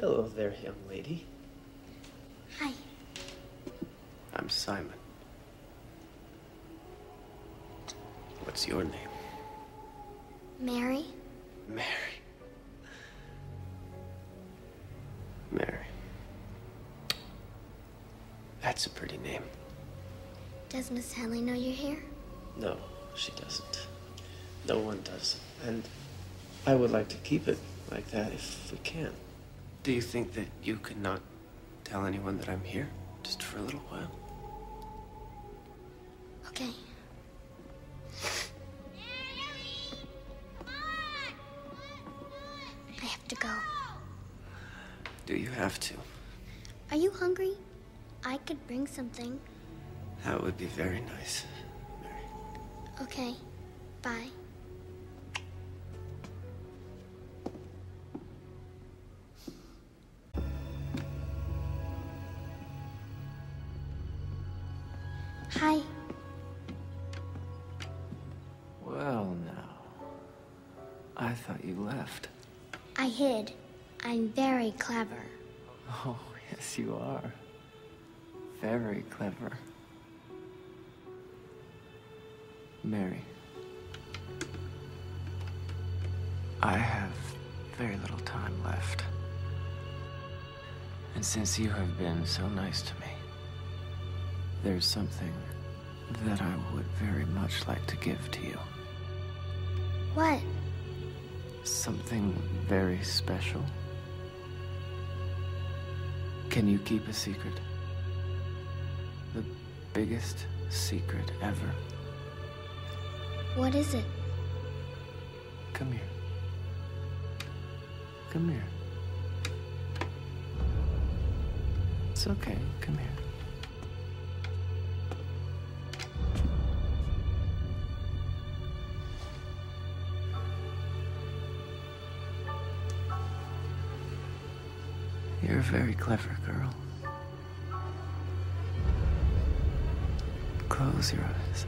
Hello there, young lady. Hi. I'm Simon. What's your name? Mary? Mary. Mary. That's a pretty name. Does Miss Henley know you're here? No, she doesn't. No one does. And I would like to keep it like that if we can. Do you think that you could not tell anyone that I'm here? Just for a little while? Okay. I have to go. Do you have to? Are you hungry? I could bring something. That would be very nice. Mary. Okay. Bye. Hi. Well, now. I thought you left. I hid. I'm very clever. Oh, yes, you are. Very clever. Mary. I have very little time left. And since you have been so nice to me, there's something that I would very much like to give to you. What? Something very special. Can you keep a secret? The biggest secret ever. What is it? Come here. Come here. It's okay. Come here. You're a very clever girl. Close your eyes.